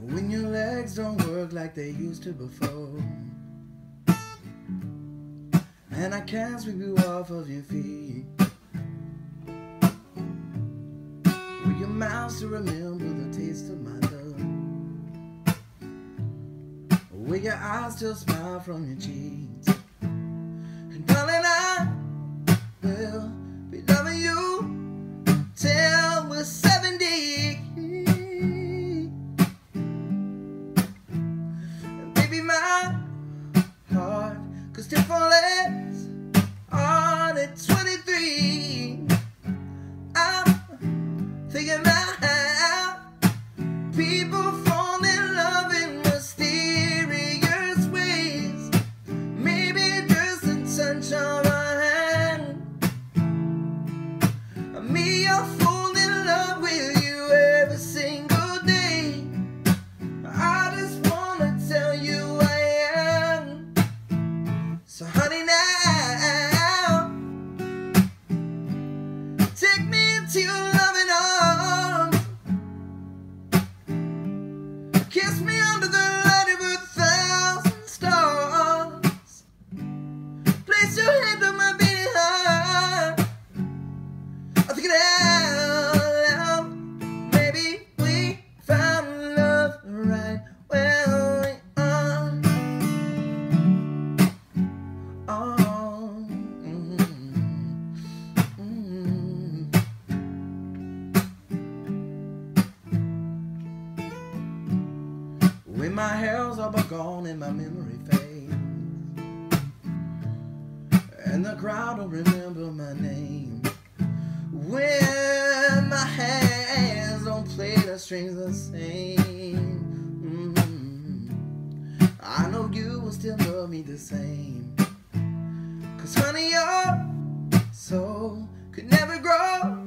When your legs don't work like they used to before. And I can't sweep you off of your feet. With your mouth to remember the taste of my With your eyes still smile from your cheeks And darling I will be loving you Till we're 70 And baby, my heart could still fall my baby, maybe we found love right oh, mm, mm, mm. when my hair's all but gone and my memory fades, and the crowd don't remember my name. When my hands don't play the strings the same. Mm I know you will still love me the same. Cause honey, your soul could never grow